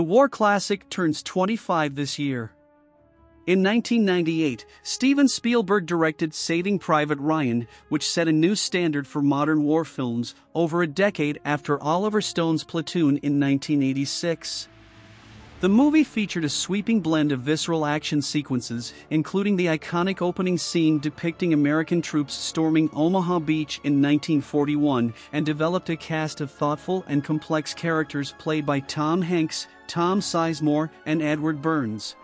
The war classic turns 25 this year. In 1998, Steven Spielberg directed Saving Private Ryan, which set a new standard for modern war films over a decade after Oliver Stone's Platoon in 1986. The movie featured a sweeping blend of visceral action sequences, including the iconic opening scene depicting American troops storming Omaha Beach in 1941, and developed a cast of thoughtful and complex characters played by Tom Hanks, Tom Sizemore, and Edward Burns.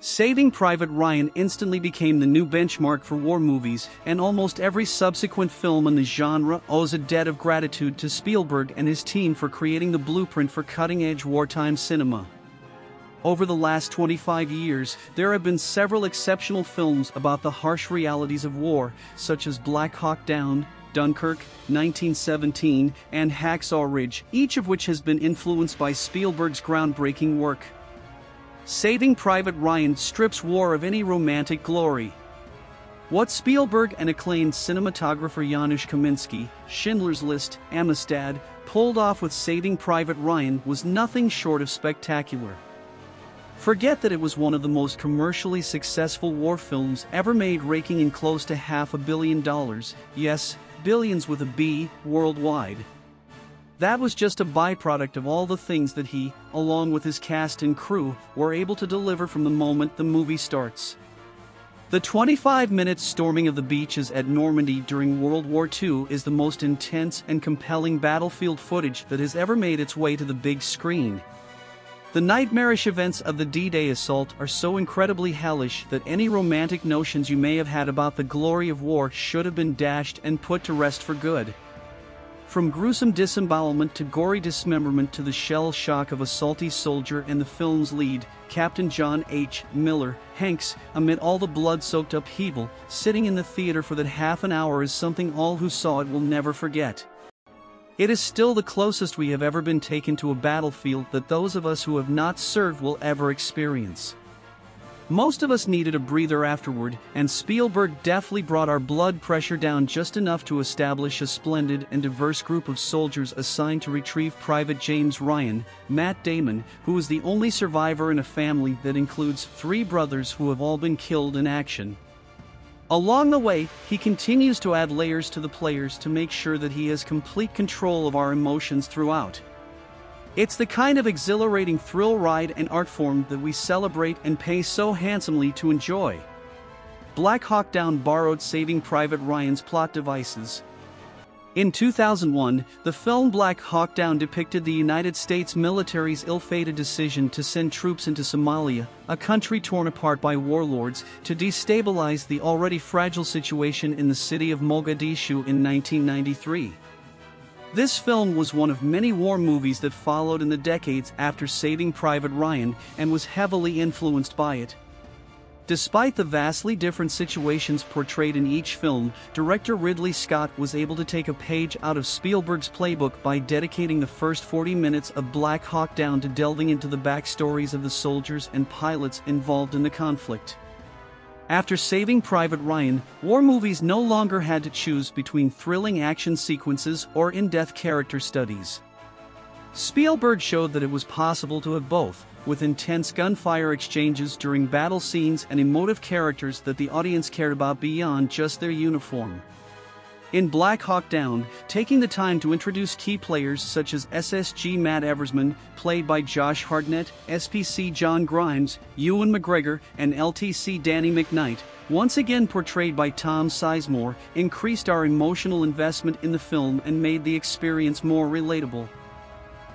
Saving Private Ryan instantly became the new benchmark for war movies, and almost every subsequent film in the genre owes a debt of gratitude to Spielberg and his team for creating the blueprint for cutting edge wartime cinema. Over the last 25 years, there have been several exceptional films about the harsh realities of war, such as Black Hawk Down, Dunkirk, 1917, and Hacksaw Ridge, each of which has been influenced by Spielberg's groundbreaking work. Saving Private Ryan strips war of any romantic glory. What Spielberg and acclaimed cinematographer Janusz Kaminski, Schindler's List, Amistad, pulled off with Saving Private Ryan was nothing short of spectacular. Forget that it was one of the most commercially successful war films ever made, raking in close to half a billion dollars, yes, billions with a B, worldwide. That was just a byproduct of all the things that he, along with his cast and crew, were able to deliver from the moment the movie starts. The 25 minute storming of the beaches at Normandy during World War II is the most intense and compelling battlefield footage that has ever made its way to the big screen. The nightmarish events of the D Day assault are so incredibly hellish that any romantic notions you may have had about the glory of war should have been dashed and put to rest for good. From gruesome disembowelment to gory dismemberment to the shell shock of a salty soldier and the film's lead, Captain John H. Miller, Hanks, amid all the blood soaked upheaval, sitting in the theater for that half an hour is something all who saw it will never forget. It is still the closest we have ever been taken to a battlefield that those of us who have not served will ever experience. Most of us needed a breather afterward, and Spielberg deftly brought our blood pressure down just enough to establish a splendid and diverse group of soldiers assigned to retrieve Private James Ryan, Matt Damon, who is the only survivor in a family that includes three brothers who have all been killed in action. Along the way, he continues to add layers to the players to make sure that he has complete control of our emotions throughout. It's the kind of exhilarating thrill ride and art form that we celebrate and pay so handsomely to enjoy. Black Hawk Down borrowed Saving Private Ryan's plot devices, in 2001, the film Black Hawk Down depicted the United States military's ill fated decision to send troops into Somalia, a country torn apart by warlords, to destabilize the already fragile situation in the city of Mogadishu in 1993. This film was one of many war movies that followed in the decades after Saving Private Ryan and was heavily influenced by it. Despite the vastly different situations portrayed in each film, director Ridley Scott was able to take a page out of Spielberg's playbook by dedicating the first 40 minutes of Black Hawk Down to delving into the backstories of the soldiers and pilots involved in the conflict. After saving Private Ryan, war movies no longer had to choose between thrilling action sequences or in depth character studies. Spielberg showed that it was possible to have both, with intense gunfire exchanges during battle scenes and emotive characters that the audience cared about beyond just their uniform. In Black Hawk Down, taking the time to introduce key players such as SSG Matt Eversmann, played by Josh Hartnett, SPC John Grimes, Ewan McGregor, and LTC Danny McKnight, once again portrayed by Tom Sizemore, increased our emotional investment in the film and made the experience more relatable.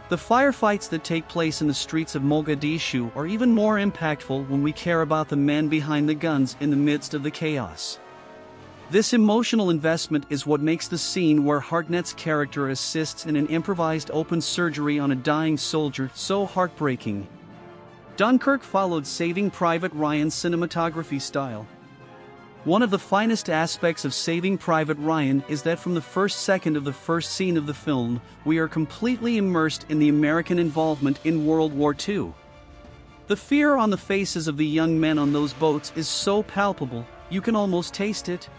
The firefights that take place in the streets of Mogadishu are even more impactful when we care about the men behind the guns in the midst of the chaos. This emotional investment is what makes the scene where Hartnett's character assists in an improvised open surgery on a dying soldier so heartbreaking. Dunkirk followed Saving Private Ryan's cinematography style. One of the finest aspects of Saving Private Ryan is that from the first second of the first scene of the film, we are completely immersed in the American involvement in World War II. The fear on the faces of the young men on those boats is so palpable, you can almost taste it.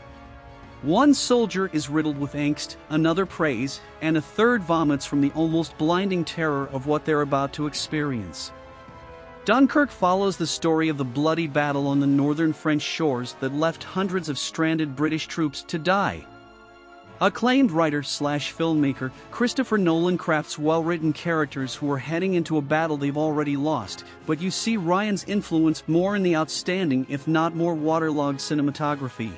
One soldier is riddled with angst, another prays, and a third vomits from the almost blinding terror of what they're about to experience. Dunkirk follows the story of the bloody battle on the northern French shores that left hundreds of stranded British troops to die. Acclaimed writer slash filmmaker Christopher Nolan crafts well-written characters who are heading into a battle they've already lost, but you see Ryan's influence more in the outstanding if not more waterlogged cinematography.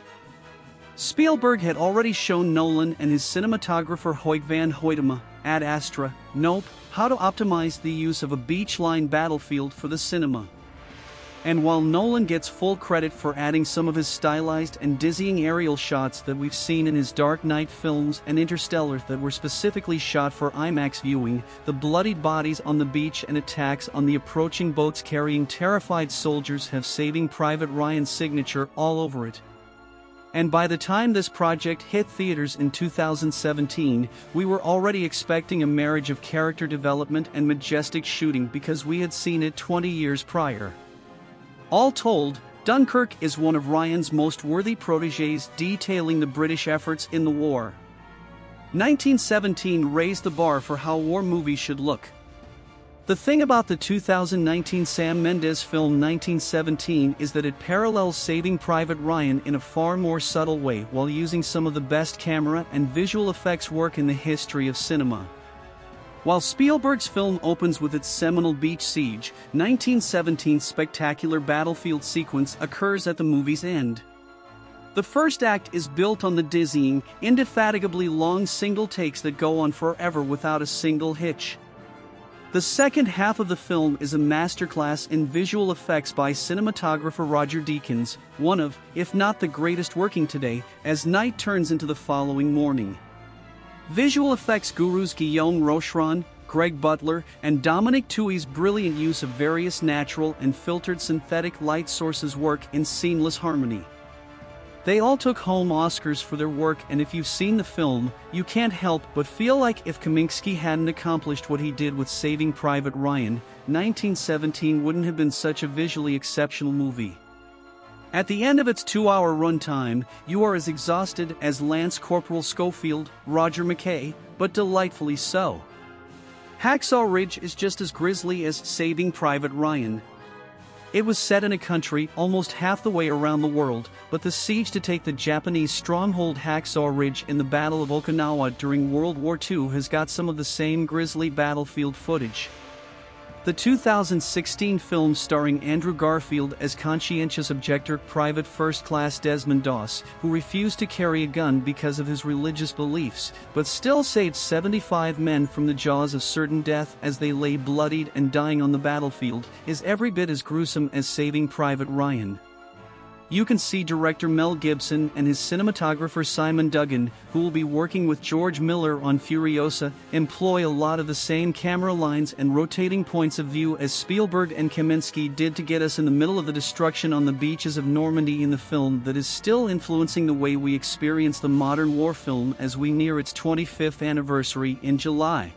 Spielberg had already shown Nolan and his cinematographer Hoyt van Hoytema Ad Astra, Nope, how to optimize the use of a beachline battlefield for the cinema. And while Nolan gets full credit for adding some of his stylized and dizzying aerial shots that we've seen in his Dark Knight films and Interstellar that were specifically shot for IMAX viewing, the bloodied bodies on the beach and attacks on the approaching boats carrying terrified soldiers have Saving Private Ryan's signature all over it. And by the time this project hit theaters in 2017, we were already expecting a marriage of character development and majestic shooting because we had seen it 20 years prior. All told, Dunkirk is one of Ryan's most worthy proteges detailing the British efforts in the war. 1917 raised the bar for how war movies should look. The thing about the 2019 Sam Mendes film 1917 is that it parallels Saving Private Ryan in a far more subtle way while using some of the best camera and visual effects work in the history of cinema. While Spielberg's film opens with its seminal beach siege, 1917's spectacular battlefield sequence occurs at the movie's end. The first act is built on the dizzying, indefatigably long single takes that go on forever without a single hitch. The second half of the film is a masterclass in visual effects by cinematographer Roger Deakins, one of, if not the greatest working today, as night turns into the following morning. Visual effects gurus Guillaume Rocheron, Greg Butler, and Dominic Tuohy's brilliant use of various natural and filtered synthetic light sources work in seamless harmony. They all took home Oscars for their work, and if you've seen the film, you can't help but feel like if Kaminski hadn't accomplished what he did with Saving Private Ryan, 1917 wouldn't have been such a visually exceptional movie. At the end of its two hour runtime, you are as exhausted as Lance Corporal Schofield, Roger McKay, but delightfully so. Hacksaw Ridge is just as grisly as Saving Private Ryan, it was set in a country almost half the way around the world, but the siege to take the Japanese stronghold Hacksaw Ridge in the Battle of Okinawa during World War II has got some of the same grisly battlefield footage. The 2016 film starring Andrew Garfield as conscientious objector Private First Class Desmond Doss, who refused to carry a gun because of his religious beliefs, but still saved 75 men from the jaws of certain death as they lay bloodied and dying on the battlefield, is every bit as gruesome as Saving Private Ryan you can see director Mel Gibson and his cinematographer Simon Duggan, who will be working with George Miller on Furiosa, employ a lot of the same camera lines and rotating points of view as Spielberg and Kaminski did to get us in the middle of the destruction on the beaches of Normandy in the film that is still influencing the way we experience the modern war film as we near its 25th anniversary in July.